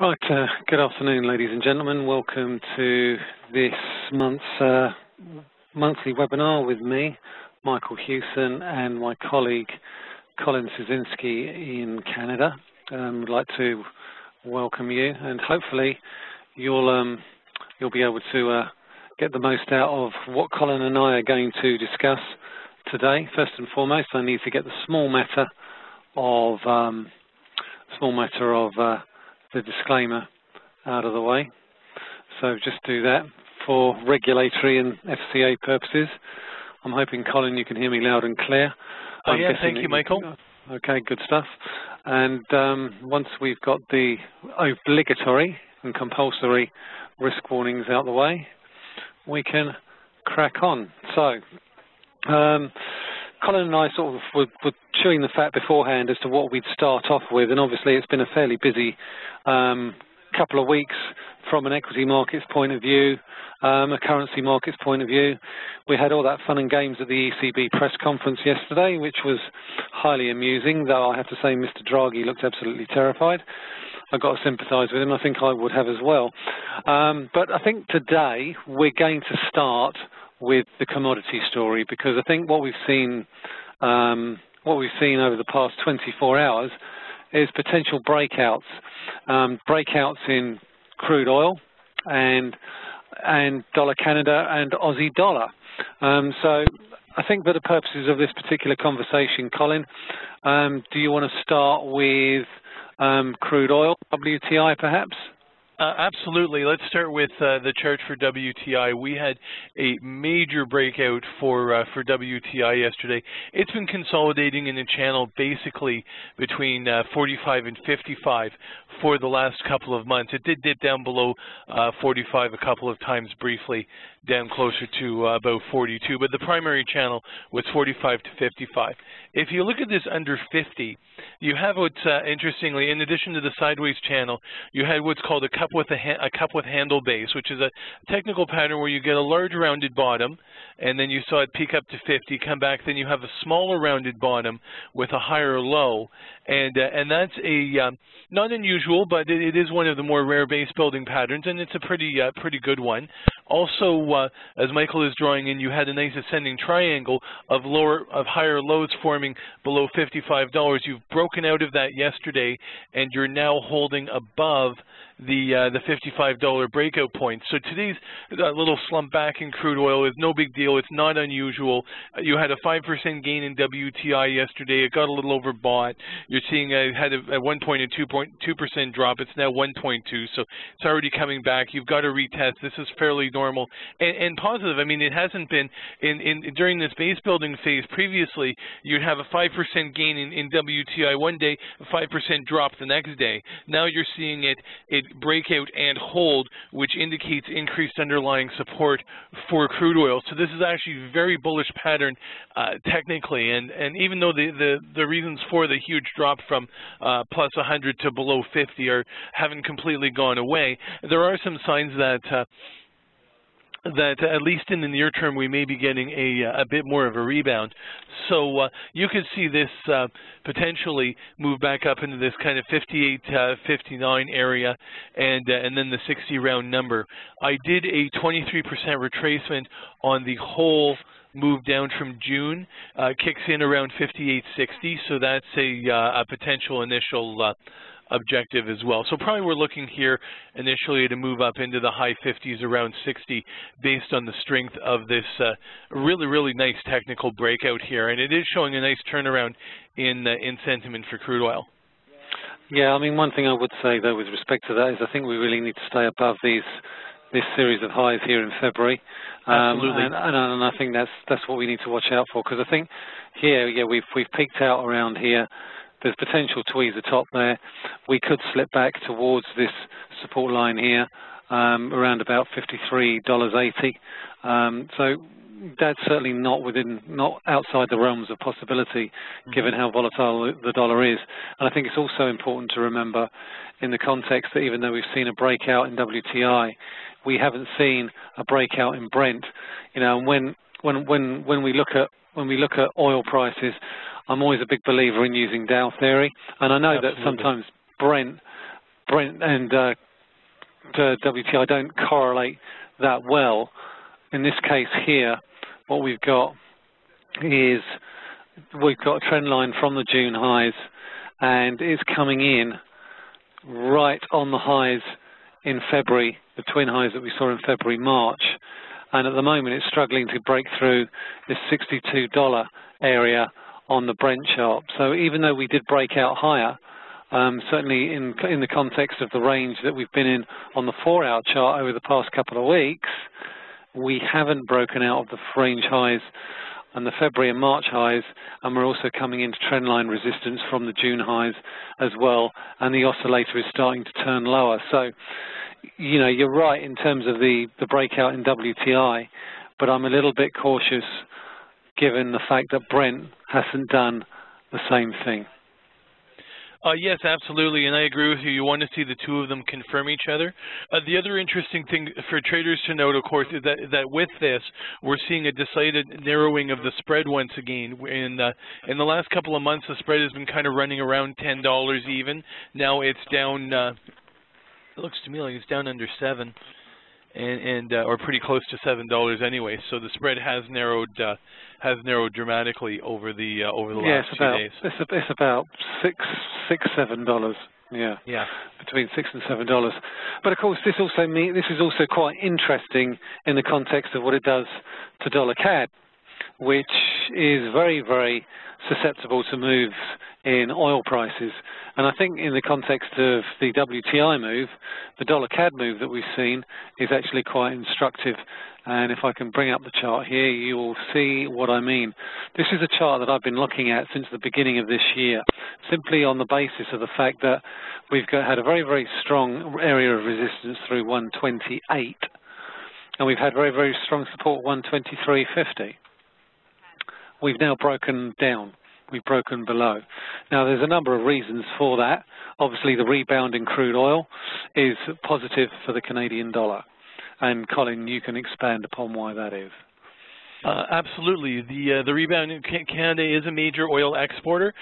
Right, uh, good afternoon, ladies and gentlemen. Welcome to this month's uh, monthly webinar with me, Michael Hewson, and my colleague Colin Cieszynski in Canada. Um, I'd like to welcome you, and hopefully you'll um, you'll be able to uh, get the most out of what Colin and I are going to discuss today. First and foremost, I need to get the small matter of um, small matter of uh, the disclaimer out of the way. So just do that for regulatory and FCA purposes. I'm hoping, Colin, you can hear me loud and clear. Oh, yeah, thank you, Michael. Okay, good stuff. And um, once we've got the obligatory and compulsory risk warnings out the way, we can crack on. So, um, Colin and I sort of were, were, chewing the fat beforehand as to what we'd start off with, and obviously it's been a fairly busy um, couple of weeks from an equity markets point of view, um, a currency markets point of view. We had all that fun and games at the ECB press conference yesterday, which was highly amusing, though I have to say Mr. Draghi looked absolutely terrified. I've got to sympathise with him. I think I would have as well. Um, but I think today we're going to start with the commodity story because I think what we've seen um, what we've seen over the past 24 hours is potential breakouts, um, breakouts in crude oil and and dollar Canada and Aussie dollar. Um, so I think for the purposes of this particular conversation, Colin, um, do you want to start with um, crude oil, WTI perhaps? Uh, absolutely. Let's start with uh, the chart for WTI. We had a major breakout for uh, for WTI yesterday. It's been consolidating in a channel basically between uh, 45 and 55 for the last couple of months. It did dip down below uh, 45 a couple of times briefly, down closer to uh, about 42, but the primary channel was 45 to 55. If you look at this under 50, you have what's interestingly, in addition to the sideways channel, you had what's called a cup with a, a, cup with handle base, which is a technical pattern where you get a large rounded bottom, and then you saw it peak up to 50, come back, then you have a smaller rounded bottom with a higher low, and uh, and that's a um, not unusual, but it, it is one of the more rare base building patterns, and it's a pretty uh, pretty good one. Also, uh, as Michael is drawing in, you had a nice ascending triangle of lower of higher lows forming below $55. You've broken out of that yesterday, and you're now holding above the uh, the $55 breakout point. So today's uh, little slump back in crude oil is no big deal. It's not unusual. Uh, you had a 5% gain in WTI yesterday. It got a little overbought. You're seeing it had a, at one point a 2.2% drop. It's now 1.2, so it's already coming back. You've got to retest. This is fairly normal and, and positive. I mean, it hasn't been in, in during this base building phase previously. You'd have a 5% gain in, in WTI one day, a 5% drop the next day. Now you're seeing it it breakout and hold, which indicates increased underlying support for crude oil. So this is actually a very bullish pattern uh, technically, and, and even though the, the, the reasons for the huge drop from uh, plus 100 to below 50 are haven't completely gone away, there are some signs that uh, that at least in the near term we may be getting a, uh, a bit more of a rebound. So uh, you could see this uh, potentially move back up into this kind of 58, uh, 59 area and, uh, and then the 60 round number. I did a 23% retracement on the whole move down from June, uh, kicks in around 58.60, so that's a, a potential initial objective as well. So probably we're looking here initially to move up into the high 50s, around 60, based on the strength of this uh, really, really nice technical breakout here. And it is showing a nice turnaround in, uh, in sentiment for crude oil. Yeah, I mean, one thing I would say, though, with respect to that is I think we really need to stay above these this series of highs here in February. Um, Absolutely. And, and, and, I think that's that's what we need to watch out for because I think here, yeah, we've we've peaked out around here there's potential to ease the top there. We could slip back towards this support line here um, around about $53.80. Um, so that's certainly not within, not outside the realms of possibility, mm-hmm. given how volatile the dollar is. And I think it's also important to remember, in the context that even though we've seen a breakout in WTI, we haven't seen a breakout in Brent. You know, when when when when we look at when we look at oil prices, I'm always a big believer in using Dow theory, and I know Absolutely. that sometimes Brent Brent and uh, WTI don't correlate that well. In this case here, what we've got is we've got a trend line from the June highs and it's coming in right on the highs in February, the twin highs that we saw in February, March. And at the moment it's struggling to break through this $62 area on the Brent chart. So even though we did break out higher, um, certainly in, in the context of the range that we've been in on the four-hour chart over the past couple of weeks, we haven't broken out of the range highs and the February and March highs, and we're also coming into trendline resistance from the June highs as well, and the oscillator is starting to turn lower. So, you know, you're right in terms of the, the breakout in WTI, but I'm a little bit cautious given the fact that Brent hasn't done the same thing. Uh, yes, absolutely, and I agree with you. You want to see the two of them confirm each other. Uh, the other interesting thing for traders to note, of course, is that, that with this, we're seeing a decided narrowing of the spread once again. In, uh, in the last couple of months, the spread has been kind of running around $10 even. Now it's down, uh, it looks to me like it's down under 7 and, and uh, or pretty close to seven dollars anyway. So the spread has narrowed uh, has narrowed dramatically over the uh, over the yeah, last it's few about, days. It's, it's about six six seven dollars. Yeah. Yeah. Between six and seven dollars. But of course, this also mean, this is also quite interesting in the context of what it does to dollar CAD, which is very very susceptible to moves in oil prices. And I think in the context of the WTI move, the dollar CAD move that we've seen is actually quite instructive. And if I can bring up the chart here, you will see what I mean. This is a chart that I've been looking at since the beginning of this year, simply on the basis of the fact that we've got, had a very, very strong area of resistance through 128, and we've had very, very strong support 123.50 we've now broken down. We've broken below. Now, there's a number of reasons for that. Obviously, the rebound in crude oil is positive for the Canadian dollar. And Colin, you can expand upon why that is. Uh, absolutely. The uh, the rebound Canada is a major oil exporter,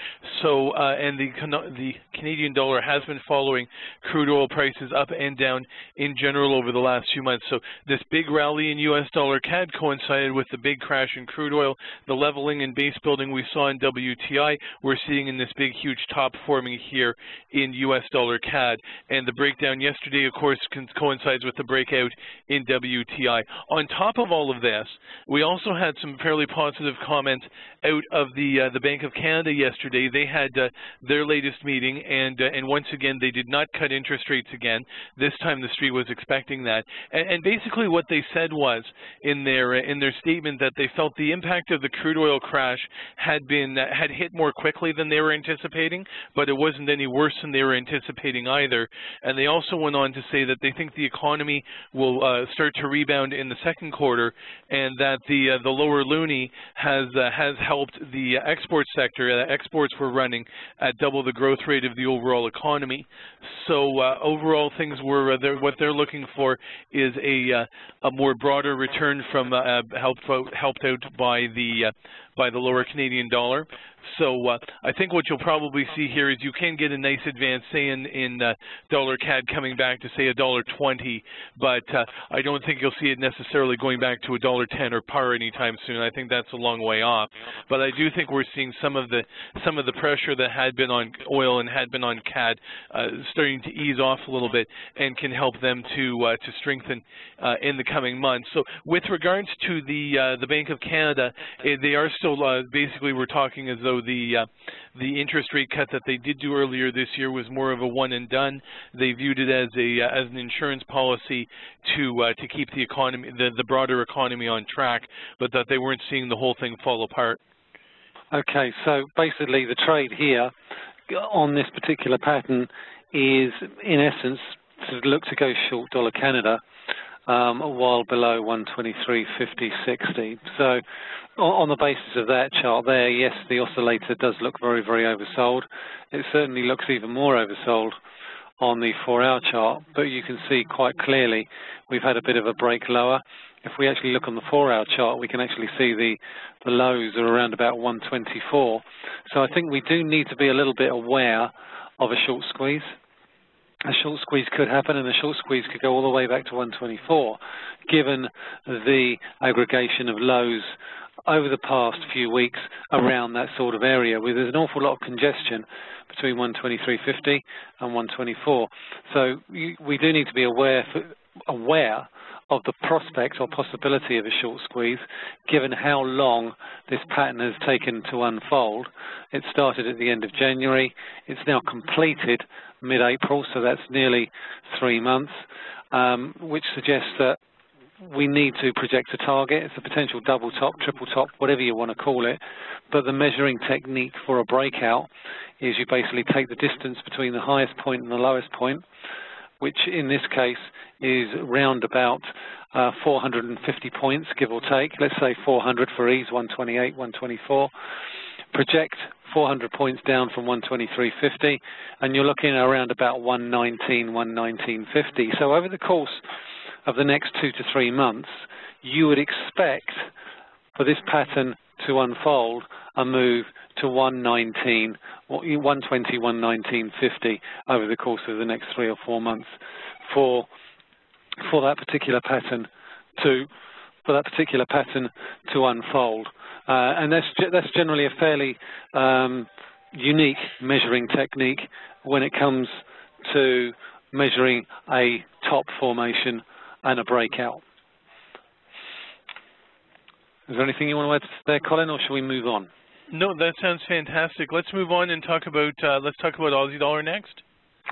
so uh, and the the Canadian dollar has been following crude oil prices up and down in general over the last few months. So this big rally in U.S. dollar CAD coincided with the big crash in crude oil, the leveling and base building we saw in WTI. We're seeing in this big, huge top forming here in U.S. dollar CAD, and the breakdown yesterday, of course, coincides with the breakout in WTI. On top of all of this, we also also had some fairly positive comments out of the uh, the Bank of Canada yesterday. They had uh, their latest meeting, and uh, and once again they did not cut interest rates again. This time the street was expecting that, and, and basically what they said was in their uh, in their statement that they felt the impact of the crude oil crash had been uh, had hit more quickly than they were anticipating, but it wasn't any worse than they were anticipating either. And they also went on to say that they think the economy will uh, start to rebound in the second quarter, and that the the lower loonie has uh, has helped the export sector. Uh, exports were running at double the growth rate of the overall economy. So uh, overall, things were they're, what they're looking for is a a more broader return from helped out, helped out by the by the lower Canadian dollar. So uh, I think what you'll probably see here is you can get a nice advance, say in, in uh, dollar CAD coming back to say a dollar twenty, but uh, I don't think you'll see it necessarily going back to a dollar ten or par anytime soon. I think that's a long way off. But I do think we're seeing some of the some of the pressure that had been on oil and had been on CAD uh, starting to ease off a little bit and can help them to uh, to strengthen uh, in the coming months. So with regards to the the Bank of Canada, eh, they are still basically we're talking as though the uh, the interest rate cut that they did do earlier this year was more of a one and done. They viewed it as a uh, as an insurance policy to uh, to keep the economy the, the broader economy on track, but that they weren't seeing the whole thing fall apart. Okay, so basically the trade here on this particular pattern is in essence to look to go short dollar Canada um, while below 123.50.60. So on the basis of that chart there, yes, the oscillator does look very, very oversold. It certainly looks even more oversold on the four-hour chart, but you can see quite clearly we've had a bit of a break lower. If we actually look on the four-hour chart, we can actually see the, the lows are around about 124. So I think we do need to be a little bit aware of a short squeeze. A short squeeze could happen and a short squeeze could go all the way back to 124 given the aggregation of lows over the past few weeks around that sort of area where there's an awful lot of congestion between 123.50 and 124 so you, we do need to be aware aware of the prospect or possibility of a short squeeze, given how long this pattern has taken to unfold. It started at the end of January. It's now completed mid-April, so that's nearly three months, um, which suggests that we need to project a target. It's a potential double top, triple top, whatever you want to call it. But the measuring technique for a breakout is you basically take the distance between the highest point and the lowest point, which in this case is round about uh, 450 points, give or take. Let's say 400 for ease, 128, 124. Project 400 points down from 123.50, and you're looking around about 119, 119.50. So over the course of the next two to three months, you would expect for this pattern to unfold a move to 119, 120, 119.50 over the course of the next three or four months for for that particular pattern to for that particular pattern to unfold. Uh, and that's that's generally a fairly um, unique measuring technique when it comes to measuring a top formation and a breakout. Is there anything you want to add there, Colin, or shall we move on? No, that sounds fantastic. Let's move on and talk about uh, let's talk about Aussie dollar next.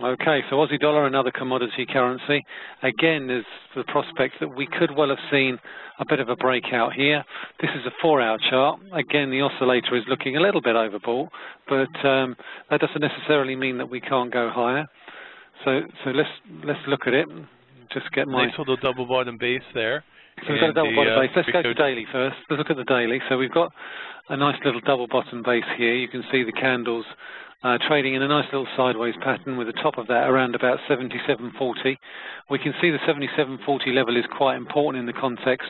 Okay, so Aussie dollar, another commodity currency. Again, there's the prospect that we could well have seen a bit of a breakout here. This is a four-hour chart. Again, the oscillator is looking a little bit overbought, but um, that doesn't necessarily mean that we can't go higher. So, so let's let's look at it. Just get my nice little double bottom base there. So we've got a double bottom uh, base. Let's go to daily first. Let's look at the daily. So we've got a nice little double bottom base here. You can see the candles uh, trading in a nice little sideways pattern with the top of that around about 77.40. We can see the 77.40 level is quite important in the context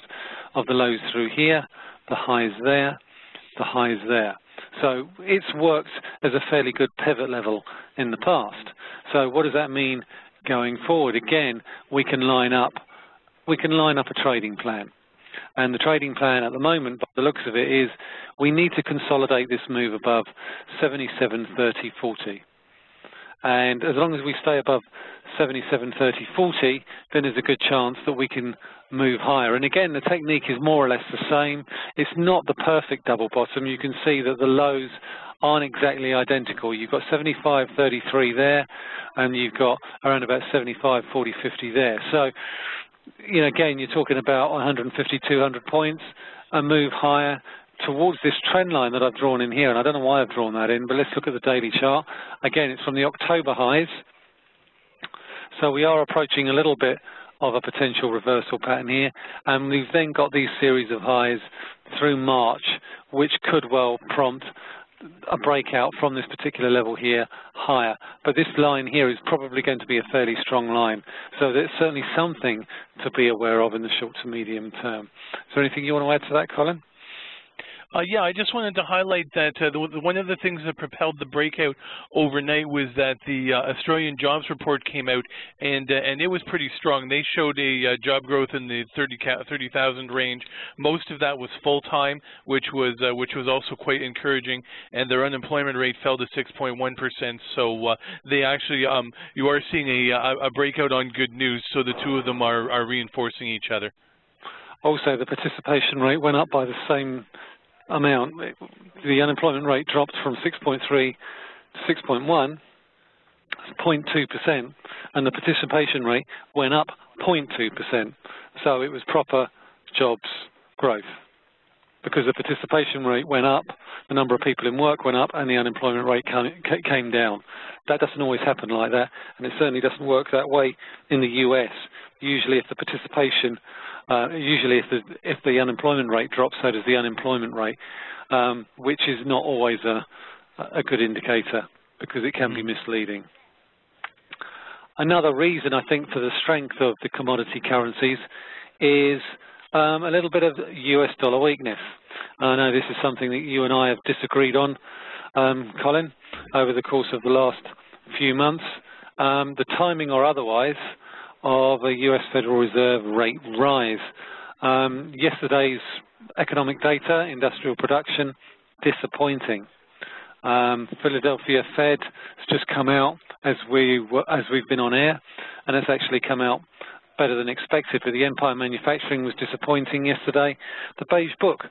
of the lows through here, the highs there, the highs there. So it's worked as a fairly good pivot level in the past. So what does that mean going forward? Again, we can line up we can line up a trading plan. And the trading plan at the moment, by the looks of it, is we need to consolidate this move above 77.30.40. And as long as we stay above 77.30.40, then there's a good chance that we can move higher. And again, the technique is more or less the same. It's not the perfect double bottom. You can see that the lows aren't exactly identical. You've got 75.33 there, and you've got around about 75.40.50 there. So you know, again, you're talking about 150, 200 points, a move higher towards this trend line that I've drawn in here, and I don't know why I've drawn that in, but let's look at the daily chart. Again, it's from the October highs. So we are approaching a little bit of a potential reversal pattern here, and we've then got these series of highs through March, which could well prompt a breakout from this particular level here higher. But this line here is probably going to be a fairly strong line. So there's certainly something to be aware of in the short to medium term. Is there anything you want to add to that, Colin? Uh, yeah, I just wanted to highlight that uh, the, one of the things that propelled the breakout overnight was that the uh, Australian jobs report came out, and uh, and it was pretty strong. They showed a uh, job growth in the 30,000 30, range. Most of that was full time, which was uh, which was also quite encouraging, and their unemployment rate fell to 6.1 percent. So they actually um, you are seeing a, a breakout on good news. So the two of them are are reinforcing each other. Also, the participation rate went up by the same amount, the unemployment rate dropped from 6.3 to 6.1, 0.2%, and the participation rate went up 0.2%. So it was proper jobs growth because the participation rate went up, the number of people in work went up, and the unemployment rate came down. That doesn't always happen like that, and it certainly doesn't work that way in the US. Usually if the participation uh, usually, if the if the unemployment rate drops, so does the unemployment rate, um, which is not always a a good indicator because it can be mm. misleading. Another reason I think for the strength of the commodity currencies is um, a little bit of US dollar weakness. I know this is something that you and I have disagreed on, um, Colin, over the course of the last few months. um, the timing or otherwise of a US Federal Reserve rate rise. Um, yesterday's economic data, industrial production, disappointing. Um, Philadelphia Fed has just come out as we as we've been on air, and it's actually come out better than expected. But the Empire Manufacturing was disappointing yesterday. The Beige Book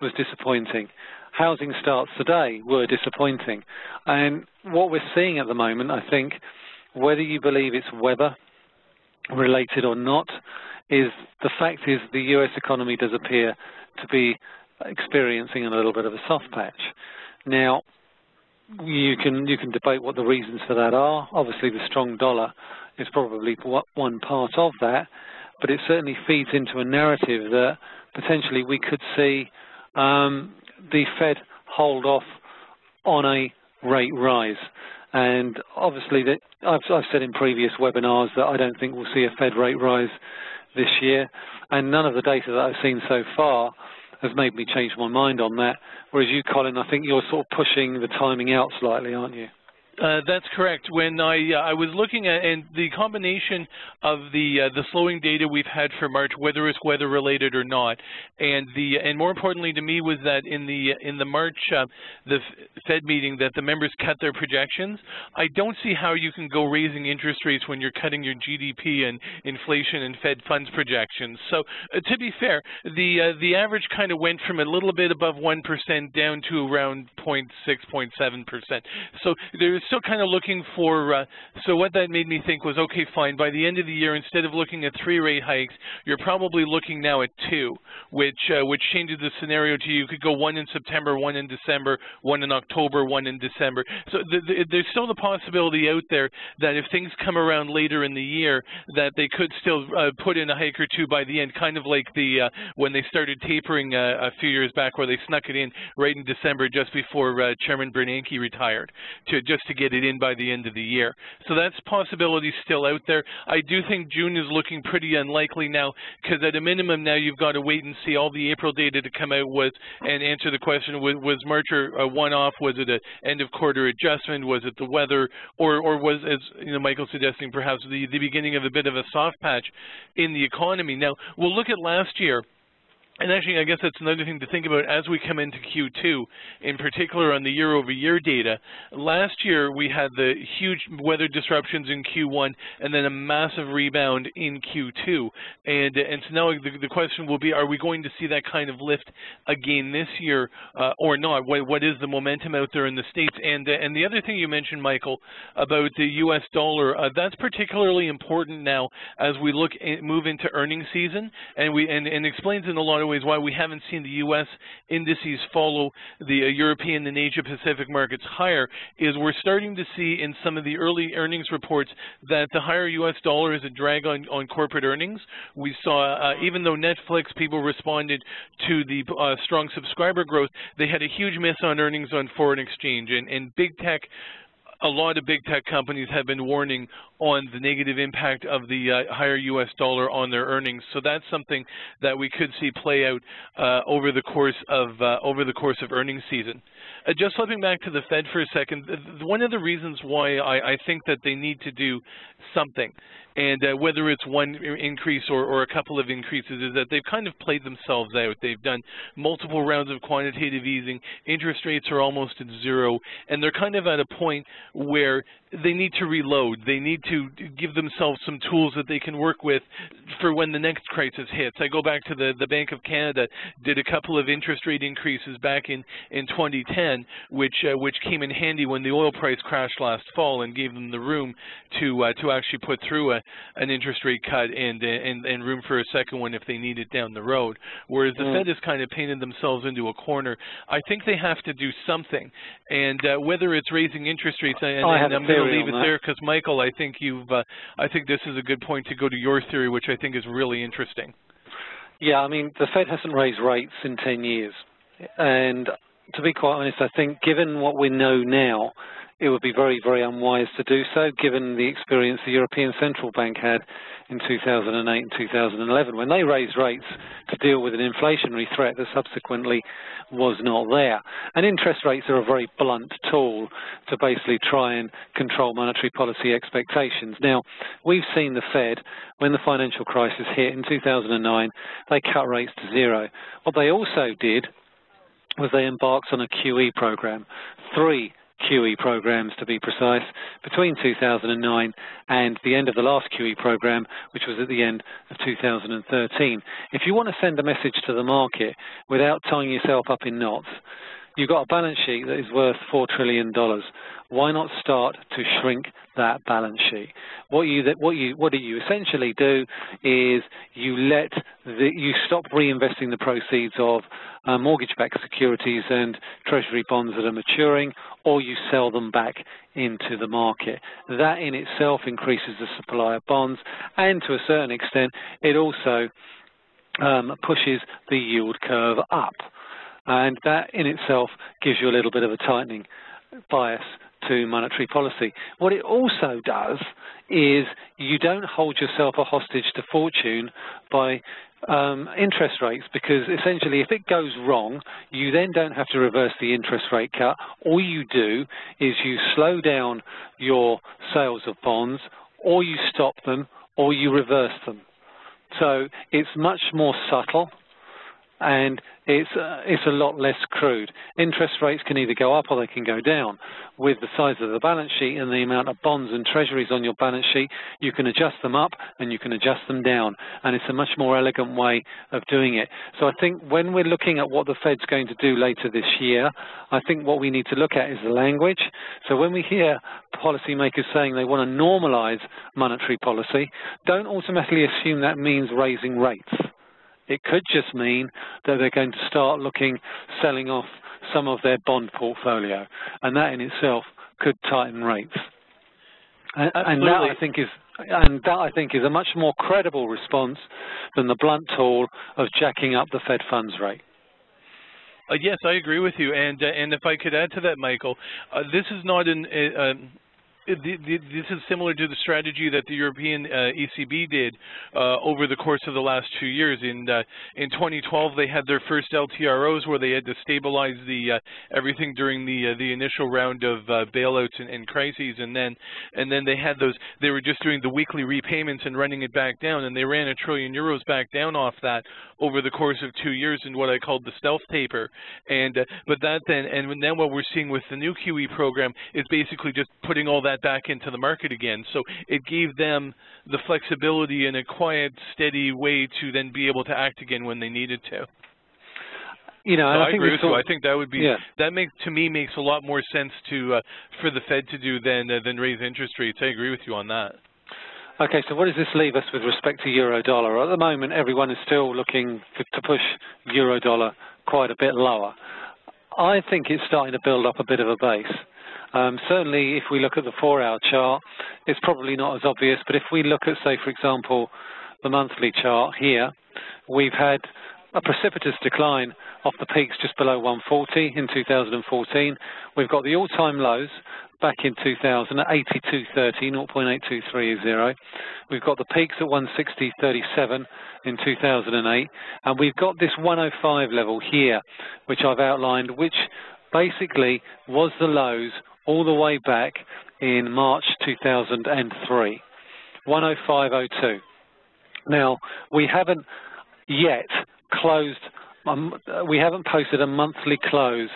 was disappointing. Housing starts today were disappointing. And what we're seeing at the moment, I think, whether you believe it's weather related or not, is the fact is the US economy does appear to be experiencing a little bit of a soft patch. Now, you can you can debate what the reasons for that are. Obviously, the strong dollar is probably one part of that, but it certainly feeds into a narrative that potentially we could see um, the Fed hold off on a rate rise. And obviously, that I've, I've said in previous webinars that I don't think we'll see a Fed rate rise this year, and none of the data that I've seen so far has made me change my mind on that. Whereas you, Colin, I think you're sort of pushing the timing out slightly, aren't you? Uh, that's correct. When I uh, I was looking at and the combination of the uh, the slowing data we've had for March, whether it's weather related or not, and the and more importantly to me was that in the in the March uh, the Fed meeting that the members cut their projections. I don't see how you can go raising interest rates when you're cutting your GDP and inflation and Fed funds projections. So uh, to be fair, the uh, the average kind of went from a little bit above one percent down to around 0.6, 0.7 percent. So there's still kind of looking for, uh, so what that made me think was, okay, fine, by the end of the year, instead of looking at three rate hikes, you're probably looking now at two, which uh, which changes the scenario to you could go one in September, one in December, one in October, one in December. So the, the, there's still the possibility out there that if things come around later in the year, that they could still uh, put in a hike or two by the end, kind of like the uh, when they started tapering uh, a few years back, where they snuck it in right in December just before uh, Chairman Bernanke retired, to just to get it in by the end of the year. So that's possibility still out there. I do think June is looking pretty unlikely now because at a minimum now you've got to wait and see all the April data to come out with and answer the question, was, was March a one-off? Was it an end-of-quarter adjustment? Was it the weather? Or, or was, as you know, Michael suggesting, perhaps the, the beginning of a bit of a soft patch in the economy? Now, we'll look at last year. And actually, I guess that's another thing to think about as we come into Q2, in particular on the year-over-year -year data. Last year, we had the huge weather disruptions in Q1 and then a massive rebound in Q2. And, and so now the, the question will be, are we going to see that kind of lift again this year uh, or not? What, what is the momentum out there in the States? And, uh, and the other thing you mentioned, Michael, about the U.S. dollar, uh, that's particularly important now as we look move into earnings season, and, we, and, and explains in a lot of ways why we haven't seen the U.S. indices follow the uh, European and Asia Pacific markets higher is we're starting to see in some of the early earnings reports that the higher U.S. dollar is a drag on, on corporate earnings. We saw, uh, even though Netflix people responded to the uh, strong subscriber growth, they had a huge miss on earnings on foreign exchange. And, and big tech a lot of big tech companies have been warning on the negative impact of the uh, higher U.S. dollar on their earnings. So that's something that we could see play out uh, over the course of uh, over the course of earnings season. Uh, just flipping back to the Fed for a second, one of the reasons why I, I think that they need to do something and uh, whether it's one increase or, or, a couple of increases is that they've kind of played themselves out. They've done multiple rounds of quantitative easing. Interest rates are almost at zero, and they're kind of at a point where they need to reload. They need to give themselves some tools that they can work with for when the next crisis hits. I go back to the, the Bank of Canada did a couple of interest rate increases back in, in 2010, which uh, which came in handy when the oil price crashed last fall and gave them the room to uh, to actually put through a, an interest rate cut and, and and room for a second one if they need it down the road. Whereas the mm. Fed has kind of painted themselves into a corner. I think they have to do something, and uh, whether it's raising interest rates, and, and I'm going to leave it that. there because Michael, I think you've, uh, I think this is a good point to go to your theory, which I think is really interesting. Yeah, I mean, the Fed hasn't raised rates in 10 years. And to be quite honest, I think given what we know now, it would be very, very unwise to do so, given the experience the European Central Bank had in 2008 and 2011, when they raised rates to deal with an inflationary threat that subsequently was not there. And interest rates are a very blunt tool to basically try and control monetary policy expectations. Now, we've seen the Fed, when the financial crisis hit in 2009, they cut rates to zero. What they also did was they embarked on a QE program, three QE programs to be precise, between 2009 and the end of the last QE program, which was at the end of 2013. If you want to send a message to the market without tying yourself up in knots, you've got a balance sheet that is worth $4 trillion. Why not start to shrink that balance sheet? What you what you what do you essentially do is you let the you stop reinvesting the proceeds of uh, mortgage-backed securities and treasury bonds that are maturing, or you sell them back into the market. That in itself increases the supply of bonds, and to a certain extent, it also um, pushes the yield curve up and that in itself gives you a little bit of a tightening bias to monetary policy. What it also does is you don't hold yourself a hostage to fortune by um, interest rates because essentially if it goes wrong, you then don't have to reverse the interest rate cut. All you do is you slow down your sales of bonds or you stop them or you reverse them. So it's much more subtle and it's uh, it's a lot less crude. Interest rates can either go up or they can go down. With the size of the balance sheet and the amount of bonds and treasuries on your balance sheet, you can adjust them up and you can adjust them down, and it's a much more elegant way of doing it. So I think when we're looking at what the Fed's going to do later this year, I think what we need to look at is the language. So when we hear policymakers saying they want to normalize monetary policy, don't automatically assume that means raising rates it could just mean that they're going to start looking, selling off some of their bond portfolio, and that in itself could tighten rates. And, and that I think is and that I think is a much more credible response than the blunt tool of jacking up the Fed funds rate. Uh, yes, I agree with you, and uh, and if I could add to that, Michael, uh, this is not an uh, this is similar to the strategy that the European uh, ECB did uh, over the course of the last two years. In uh, in 2012, they had their first LTROs where they had to stabilize the uh, everything during the uh, the initial round of uh, bailouts and, and, crises, and then and then they had those. They were just doing the weekly repayments and running it back down, and they ran a trillion euros back down off that over the course of two years in what I called the stealth taper. And but that then and then what we're seeing with the new QE program is basically just putting all that back into the market again. So it gave them the flexibility in a quiet, steady way to then be able to act again when they needed to. You know, so I, I agree with you. I think that would be yeah. that makes to me makes a lot more sense to uh, for the Fed to do than uh, than raise interest rates. I agree with you on that. Okay, so what does this leave us with respect to euro dollar? At the moment, everyone is still looking for, to push euro dollar quite a bit lower. I think it's starting to build up a bit of a base. Um, certainly, if we look at the four-hour chart, it's probably not as obvious, but if we look at, say, for example, the monthly chart here, we've had a precipitous decline off the peaks just below 140 in 2014. We've got the all-time lows back in 2000 at 82.30, 0.8230. We've got the peaks at 160.37 in 2008, and we've got this 105 level here, which I've outlined, which basically was the lows all the way back in March 2003, 105.02. Now, we haven't yet closed, um, we haven't posted a monthly close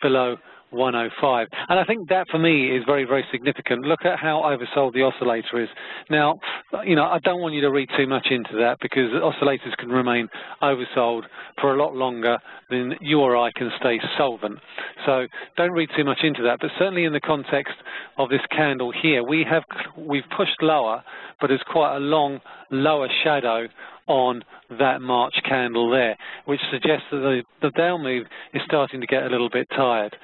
below 105. And I think that for me is very, very significant. Look at how oversold the oscillator is. Now, you know, I don't want you to read too much into that because oscillators can remain oversold for a lot longer than you or I can stay solvent. So don't read too much into that. But certainly in the context of this candle here, we have we've pushed lower, but there's quite a long lower shadow on that March candle there, which suggests that the, the down move is starting to get a little bit tired,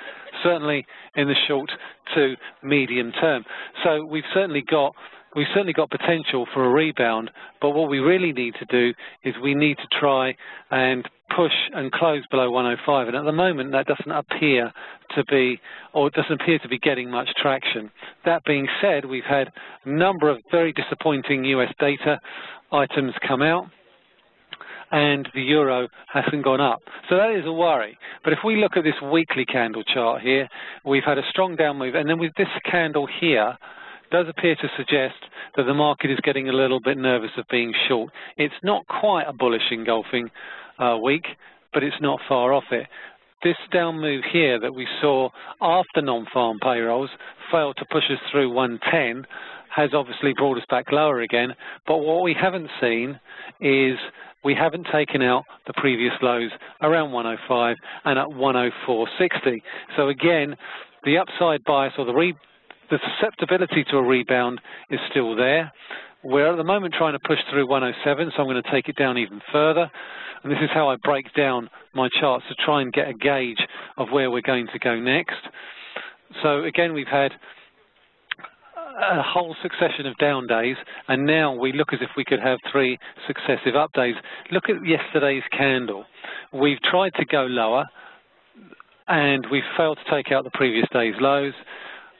certainly in the short to medium term. So we've certainly got we've certainly got potential for a rebound, but what we really need to do is we need to try and push and close below 105, and at the moment that doesn't appear to be, or doesn't appear to be getting much traction. That being said, we've had a number of very disappointing US data items come out and the euro hasn't gone up. So that is a worry. But if we look at this weekly candle chart here, we've had a strong down move, and then with this candle here, does appear to suggest that the market is getting a little bit nervous of being short. It's not quite a bullish engulfing uh, week, but it's not far off it. This down move here that we saw after non-farm payrolls failed to push us through 110 has obviously brought us back lower again. But what we haven't seen is we haven't taken out the previous lows around 105 and at 104.60. So again, the upside bias or the, the susceptibility to a rebound is still there. We're at the moment trying to push through 107, so I'm going to take it down even further. And this is how I break down my charts to try and get a gauge of where we're going to go next. So again, we've had a whole succession of down days, and now we look as if we could have three successive up days. Look at yesterday's candle. We've tried to go lower, and we've failed to take out the previous day's lows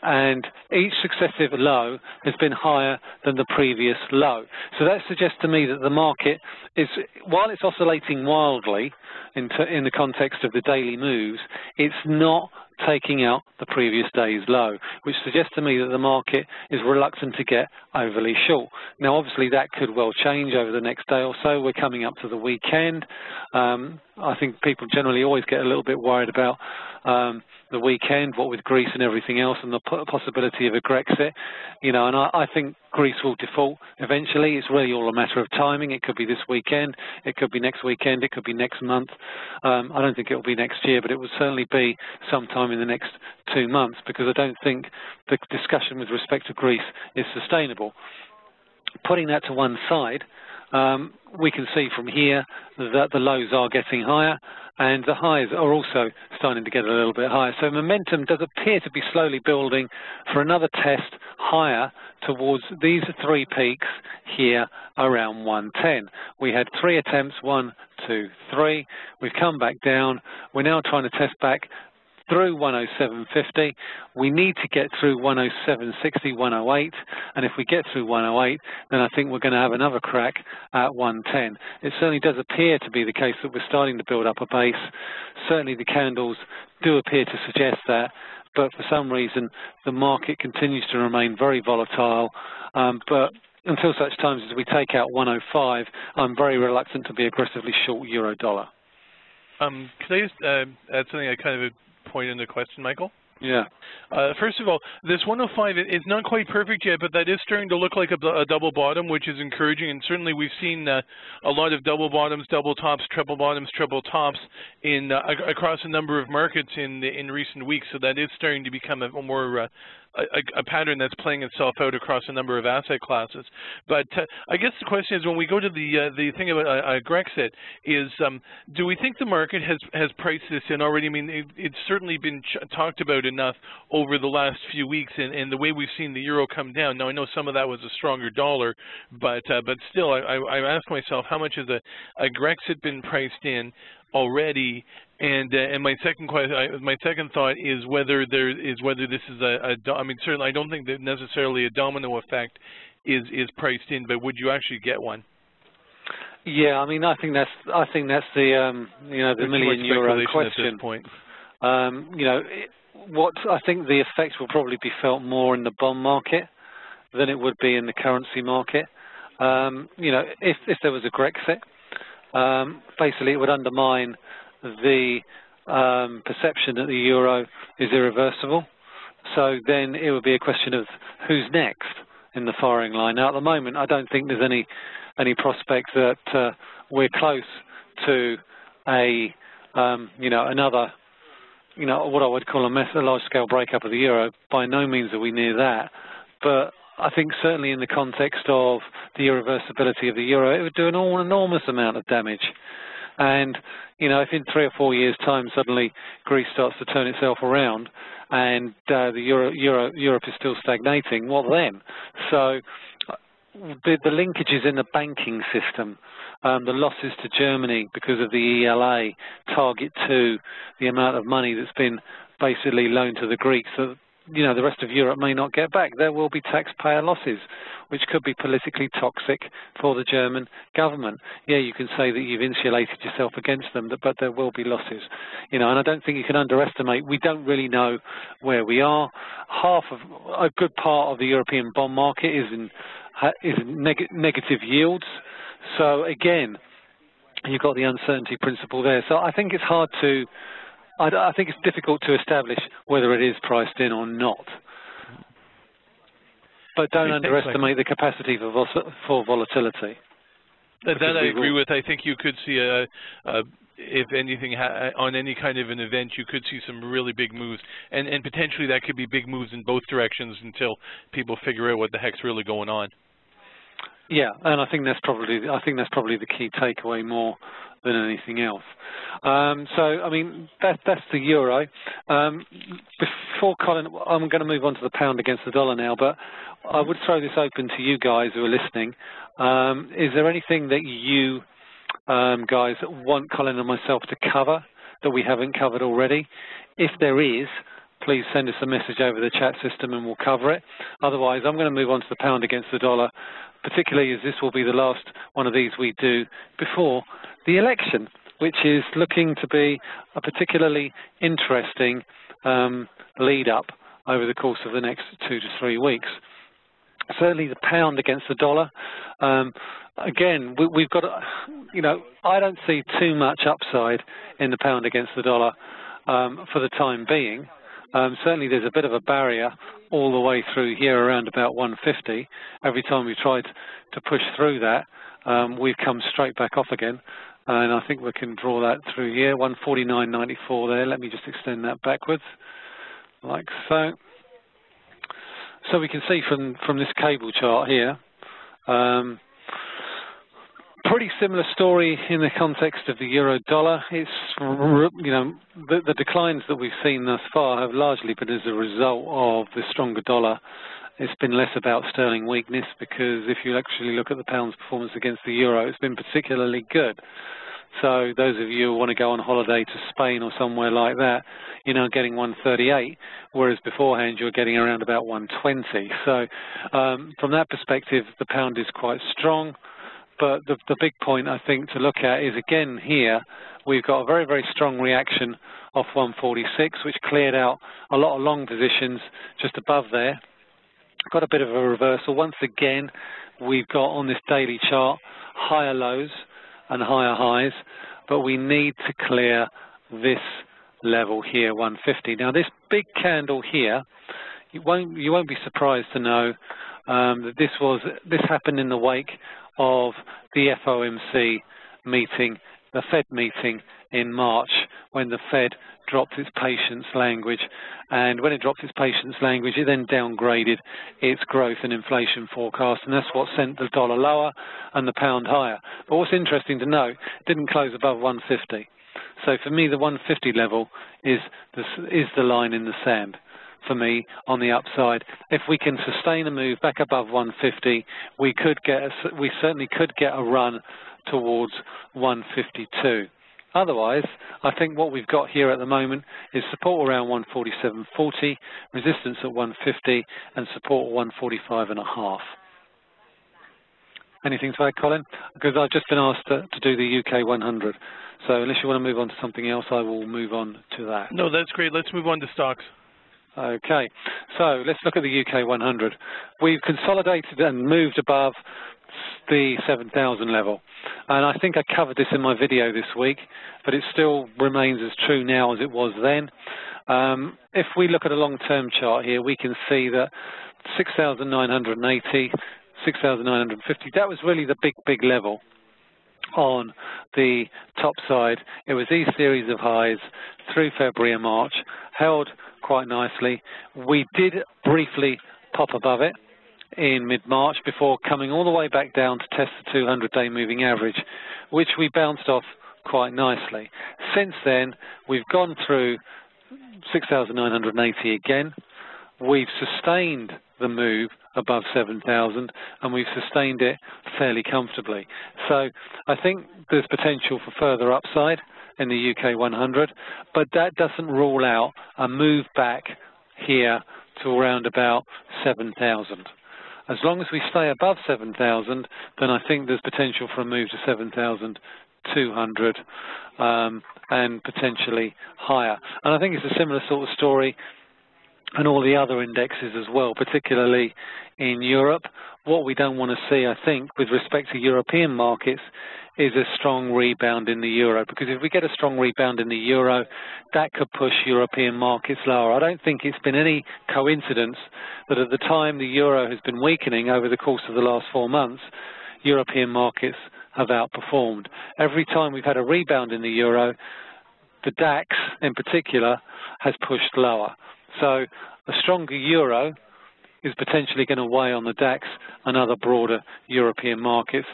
and each successive low has been higher than the previous low. So that suggests to me that the market is, while it's oscillating wildly in, in the context of the daily moves, it's not taking out the previous day's low, which suggests to me that the market is reluctant to get overly short. Now, obviously, that could well change over the next day or so. We're coming up to the weekend. Um, I think people generally always get a little bit worried about um, the weekend, what with Greece and everything else, and the possibility of a Grexit. You know, and I, I think Greece will default eventually. It's really all a matter of timing. It could be this weekend, it could be next weekend, it could be next month. Um, I don't think it will be next year, but it will certainly be sometime in the next two months because I don't think the discussion with respect to Greece is sustainable. Putting that to one side, um, we can see from here that the lows are getting higher and the highs are also starting to get a little bit higher. So momentum does appear to be slowly building for another test higher towards these three peaks here around 110. We had three attempts, one, two, three. We've come back down. We're now trying to test back through 107.50. We need to get through 107.60, 108, and if we get through 108, then I think we're going to have another crack at 110. It certainly does appear to be the case that we're starting to build up a base. Certainly the candles do appear to suggest that, but for some reason the market continues to remain very volatile. Um, but until such times as we take out 105, I'm very reluctant to be aggressively short euro dollar. Um, can I just uh, add something I kind of point in the question, Michael? Yeah. Uh, first of all, this 105 is not quite perfect yet, but that is starting to look like a, a double bottom, which is encouraging. And certainly we've seen uh, a lot of double bottoms, double tops, triple bottoms, triple tops in uh, across a number of markets in in recent weeks. So that is starting to become a more uh, a, a, pattern that's playing itself out across a number of asset classes. But uh, I guess the question is, when we go to the uh, the thing about uh, Grexit, is um, do we think the market has has priced this in already? I mean, it, it's certainly been talked about enough over the last few weeks, and, and, the way we've seen the euro come down. Now, I know some of that was a stronger dollar, but uh, but still, I, I, I ask myself, how much has a, a Grexit been priced in? Already. And uh, and my second question, my second thought is whether there is whether this is a, a I mean certainly I don't think that necessarily a domino effect is is priced in, but would you actually get one? Yeah, I mean I think that's I think that's the um, you know the There's million euro question. At this point. Um, you know it, what I think the effect will probably be felt more in the bond market than it would be in the currency market. Um, you know if if there was a Grexit um, basically it would undermine the um, perception that the euro is irreversible. So then it would be a question of who's next in the firing line. Now at the moment, I don't think there's any any prospect that uh, we're close to a um, you know another you know what I would call a, a large-scale breakup of the euro. By no means are we near that, but I think certainly in the context of the irreversibility of the euro, it would do an enormous amount of damage. And, you know, if in three or four years' time suddenly Greece starts to turn itself around and uh, the euro, euro, Europe is still stagnating, what then? So the, the linkages in the banking system, um, the losses to Germany because of the ELA, Target 2, the amount of money that's been basically loaned to the Greeks that you know the rest of Europe may not get back. There will be taxpayer losses, which could be politically toxic for the German government. Yeah, you can say that you've insulated yourself against them, but there will be losses. You know, and I don't think you can underestimate. We don't really know where we are. Half of a good part of the European bond market is in is neg negative yields. So again, you've got the uncertainty principle there. So I think it's hard to, I, I think it's difficult to establish whether it is priced in or not. But don't underestimate the capacity for, for volatility. That, that I agree with. I think you could see a, a if anything on any kind of an event, you could see some really big moves, and and potentially that could be big moves in both directions until people figure out what the heck's really going on. Yeah, and I think that's probably I think that's probably the key takeaway more than anything else. Um, so, I mean, that, that's the euro. Um, before Colin, I'm going to move on to the pound against the dollar now, but I would throw this open to you guys who are listening. Um, is there anything that you um, guys want Colin and myself to cover that we haven't covered already? If there is, please send us a message over the chat system and we'll cover it. Otherwise, I'm going to move on to the pound against the dollar particularly as this will be the last one of these we do before the election, which is looking to be a particularly interesting um, lead up over the course of the next two to three weeks. Certainly the pound against the dollar. Um, again, we, have got, you know, I don't see too much upside in the pound against the dollar um, for the time being. Um, certainly there's a bit of a barrier all the way through here around about 150. Every time we tried to push through that, um, we've come straight back off again. And I think we can draw that through here, 149.94 there. Let me just extend that backwards, like so. So we can see from, from this cable chart here, um, pretty similar story in the context of the euro dollar. It's, you know, the, the, declines that we've seen thus far have largely been as a result of the stronger dollar. It's been less about sterling weakness because if you actually look at the pound's performance against the euro, it's been particularly good. So those of you who want to go on holiday to Spain or somewhere like that, you're now getting 138, whereas beforehand you're getting around about 120. So um, from that perspective, the pound is quite strong. But the, the big point I think to look at is again here, we've got a very, very strong reaction off 146, which cleared out a lot of long positions just above there. Got a bit of a reversal. Once again, we've got on this daily chart higher lows and higher highs, but we need to clear this level here, 150. Now this big candle here, you won't, you won't be surprised to know um, that this was this happened in the wake of the FOMC meeting, the Fed meeting in March when the Fed dropped its patience language. And when it dropped its patience language, it then downgraded its growth and inflation forecast. And that's what sent the dollar lower and the pound higher. But what's interesting to note, it didn't close above 150. So for me, the 150 level is the, is the line in the sand for me on the upside. If we can sustain a move back above 150, we could get a, we certainly could get a run towards 152. Otherwise, I think what we've got here at the moment is support around 147.40, resistance at 150, and support 145 and a half. Anything to add, Colin? Because I've just been asked to, to, do the UK 100. So unless you want to move on to something else, I will move on to that. No, that's great. Let's move on to stocks. Okay, so let's look at the UK 100. We've consolidated and moved above the 7,000 level. And I think I covered this in my video this week, but it still remains as true now as it was then. Um, if we look at a long-term chart here, we can see that 6,980, 6,950, that was really the big, big level on the top side. It was these series of highs through February and March, held quite nicely. We did briefly pop above it in mid-March before coming all the way back down to test the 200-day moving average, which we bounced off quite nicely. Since then, we've gone through 6,980 again. We've sustained the move above 7,000 and we've sustained it fairly comfortably. So I think there's potential for further upside in the UK 100, but that doesn't rule out a move back here to around about 7,000. As long as we stay above 7,000, then I think there's potential for a move to 7,200 um, and potentially higher. And I think it's a similar sort of story and all the other indexes as well, particularly in Europe. What we don't want to see, I think, with respect to European markets is a strong rebound in the euro because if we get a strong rebound in the euro, that could push European markets lower. I don't think it's been any coincidence that at the time the euro has been weakening over the course of the last four months, European markets have outperformed. Every time we've had a rebound in the euro, the DAX in particular has pushed lower. So a stronger euro is potentially going to weigh on the DAX and other broader European markets.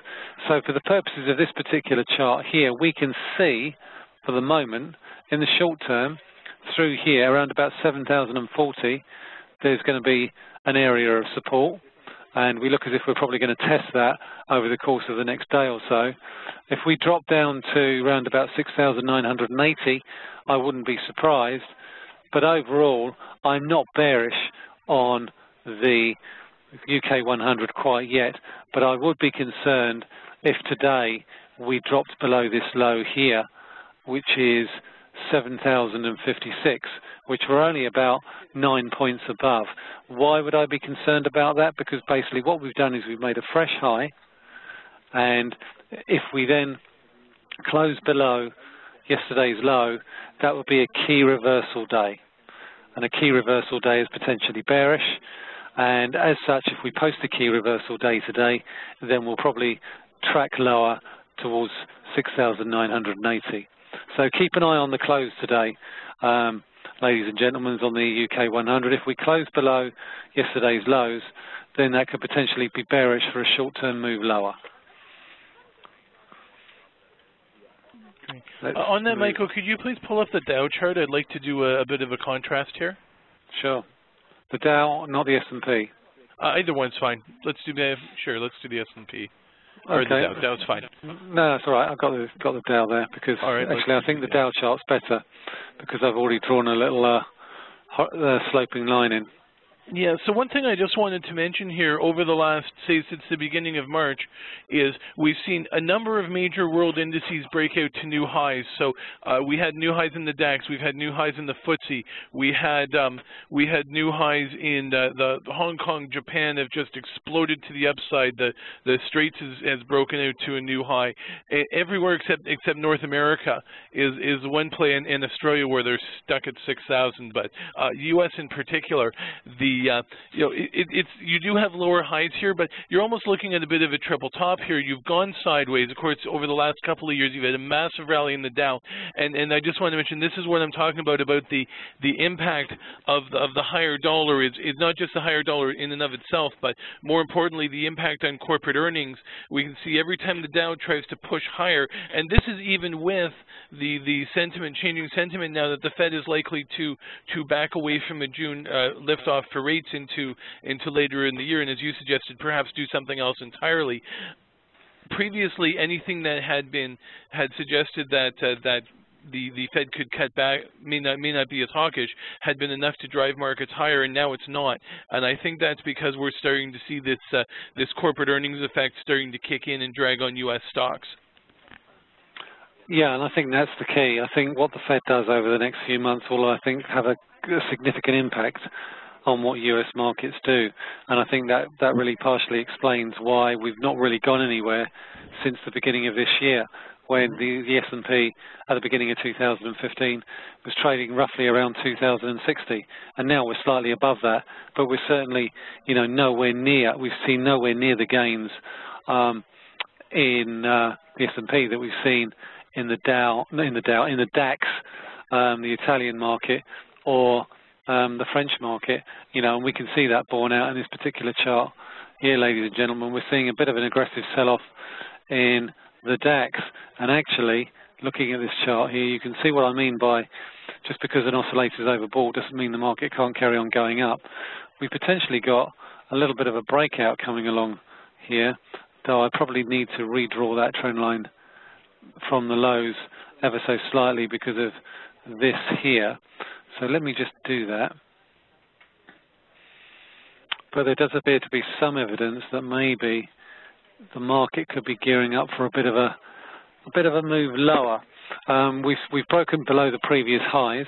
So for the purposes of this particular chart here, we can see for the moment, in the short term, through here, around about 7,040, there's going to be an area of support. And we look as if we're probably going to test that over the course of the next day or so. If we drop down to around about 6,980, I wouldn't be surprised. But overall, I'm not bearish on the UK 100 quite yet, but I would be concerned if today we dropped below this low here, which is 7,056, which we're only about nine points above. Why would I be concerned about that? Because basically what we've done is we've made a fresh high, and if we then close below yesterday's low, that would be a key reversal day. And a key reversal day is potentially bearish. And as such, if we post a key reversal day today, then we'll probably track lower towards 6,980. So keep an eye on the close today, um, ladies and gentlemen, on the UK 100. If we close below yesterday's lows, then that could potentially be bearish for a short-term move lower. Uh, on that, Michael, could you please pull up the Dow chart? I'd like to do a, a bit of a contrast here. Sure. The Dow, not the S&P. Uh, either one's fine. Let's do the sure. Let's do the S&P. Or okay. the Dow. Dow's fine. No, that's all right. I've got the got the Dow there because right, actually I think the Dow chart's better because I've already drawn a little uh, uh, sloping line in. Yeah, so one thing I just wanted to mention here over the last, say, since the beginning of March, is we've seen a number of major world indices break out to new highs. So uh, we had new highs in the DAX, we've had new highs in the FTSE, we had um, we had new highs in the, the Hong Kong, Japan have just exploded to the upside. The the Straits has, broken out to a new high. Everywhere except except North America is is one play in, in Australia where they're stuck at 6,000. But uh, U.S. in particular, the uh, you know, it, it's you do have lower highs here, but you're almost looking at a bit of a triple top here. You've gone sideways. Of course, over the last couple of years, you've had a massive rally in the Dow, and and I just want to mention this is what I'm talking about about the the impact of the, of the higher dollar is not just the higher dollar in and of itself, but more importantly the impact on corporate earnings. We can see every time the Dow tries to push higher, and this is even with the the sentiment changing sentiment now that the Fed is likely to to back away from the June uh, liftoff for rates into into later in the year, and as you suggested, perhaps do something else entirely. Previously, anything that had been had suggested that uh, that the the Fed could cut back may not may not be as hawkish had been enough to drive markets higher, and now it's not. And I think that's because we're starting to see this uh, this corporate earnings effect starting to kick in and drag on U.S. stocks. Yeah, and I think that's the key. I think what the Fed does over the next few months will, I think, have a, a significant impact on what US markets do. And I think that, that really partially explains why we've not really gone anywhere since the beginning of this year when the, the S&P at the beginning of 2015 was trading roughly around 2060 and now we're slightly above that but we're certainly you know nowhere near we've seen nowhere near the gains um, in uh, the S&P that we've seen in the Dow in the Dow in the DAX um, the Italian market or um, the French market, you know, and we can see that borne out in this particular chart here, ladies and gentlemen. We're seeing a bit of an aggressive sell-off in the DAX, and actually, looking at this chart here, you can see what I mean by just because an oscillator is overbought doesn't mean the market can't carry on going up. We potentially got a little bit of a breakout coming along here, though I probably need to redraw that trend line from the lows ever so slightly because of this here. So let me just do that. But there does appear to be some evidence that maybe the market could be gearing up for a bit of a, a bit of a move lower. Um, we've we've broken below the previous highs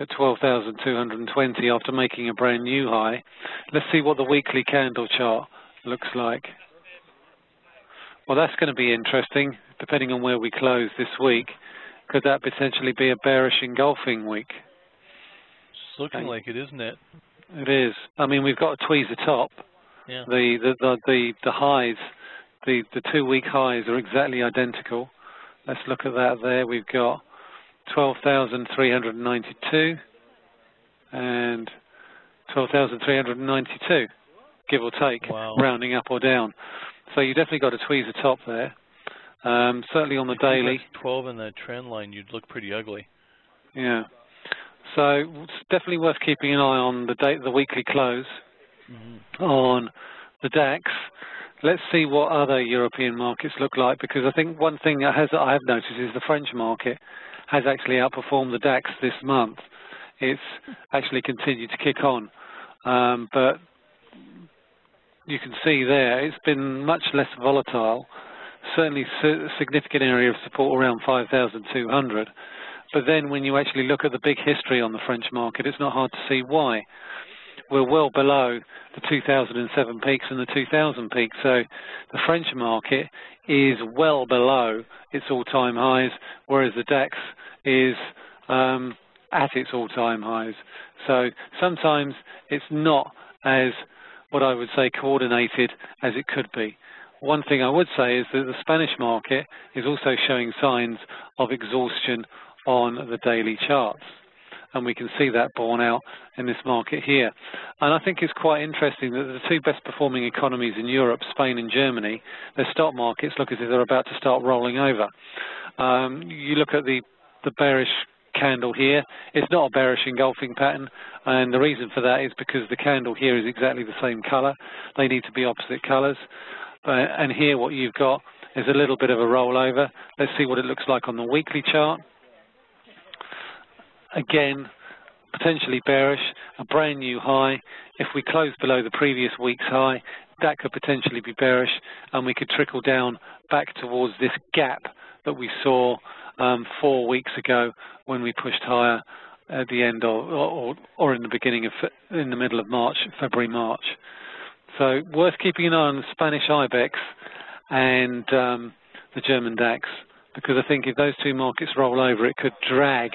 at 12,220 after making a brand new high. Let's see what the weekly candle chart looks like. Well, that's going to be interesting, depending on where we close this week. Could that potentially be a bearish engulfing week? It's looking like it, isn't it? It is. I mean, we've got a tweezer top. Yeah. The, the the the the highs, the the two week highs are exactly identical. Let's look at that there. We've got 12,392 and 12,392, give or take, wow. rounding up or down. So you definitely got a tweezer top there. Um, certainly on the if daily. 12 in the trend line, you'd look pretty ugly. Yeah. So it's definitely worth keeping an eye on the date, the weekly close mm -hmm. on the DAX let's see what other European markets look like because I think one thing that has, I have noticed is the French market has actually outperformed the DAX this month. It's actually continued to kick on, um, but you can see there it's been much less volatile. Certainly, a significant area of support around 5,200. But then, when you actually look at the big history on the French market, it's not hard to see why we're well below the 2007 peaks and the 2000 peaks. So the French market is well below its all-time highs, whereas the DAX is um, at its all-time highs. So sometimes it's not as what I would say coordinated as it could be. One thing I would say is that the Spanish market is also showing signs of exhaustion on the daily charts and we can see that borne out in this market here. And I think it's quite interesting that the two best performing economies in Europe, Spain and Germany, their stock markets look as if they're about to start rolling over. Um, you look at the, the bearish candle here. It's not a bearish engulfing pattern, and the reason for that is because the candle here is exactly the same color. They need to be opposite colors. Uh, and here what you've got is a little bit of a rollover. Let's see what it looks like on the weekly chart again, potentially bearish, a brand new high. If we close below the previous week's high, that could potentially be bearish, and we could trickle down back towards this gap that we saw um, four weeks ago when we pushed higher at the end of, or, or in the beginning of, in the middle of March, February, March. So worth keeping an eye on the Spanish IBEX and um, the German DAX, because I think if those two markets roll over, it could drag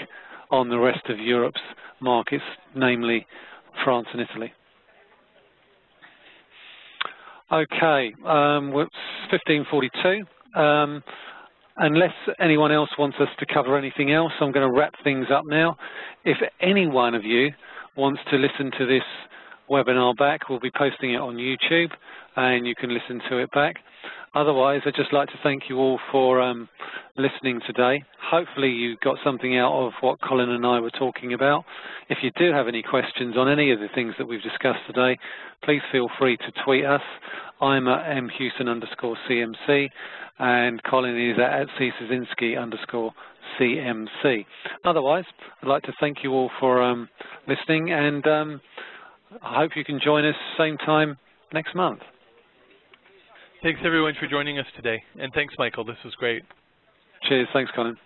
on the rest of Europe's markets, namely France and Italy. Okay, um, it's 1542. Um, unless anyone else wants us to cover anything else, I'm going to wrap things up now. If any one of you wants to listen to this webinar back, we'll be posting it on YouTube, and you can listen to it back. Otherwise, I'd just like to thank you all for um, listening today. Hopefully you got something out of what Colin and I were talking about. If you do have any questions on any of the things that we've discussed today, please feel free to tweet us. I'm at mhewson underscore CMC, and Colin is at ccieszynski underscore CMC. Otherwise, I'd like to thank you all for um, listening, and um, I hope you can join us same time next month. Thanks everyone for joining us today. And thanks, Michael. This was great. Cheers. Thanks, Colin.